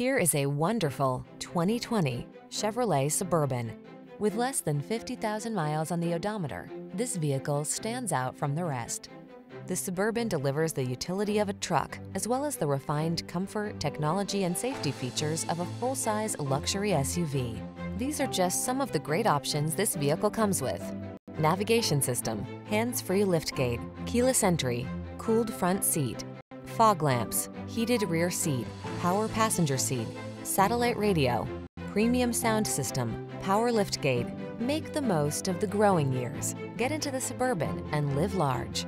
Here is a wonderful 2020 Chevrolet Suburban. With less than 50,000 miles on the odometer, this vehicle stands out from the rest. The Suburban delivers the utility of a truck, as well as the refined comfort, technology, and safety features of a full-size luxury SUV. These are just some of the great options this vehicle comes with. Navigation system, hands-free liftgate, keyless entry, cooled front seat, fog lamps, heated rear seat, power passenger seat, satellite radio, premium sound system, power liftgate. Make the most of the growing years. Get into the Suburban and live large.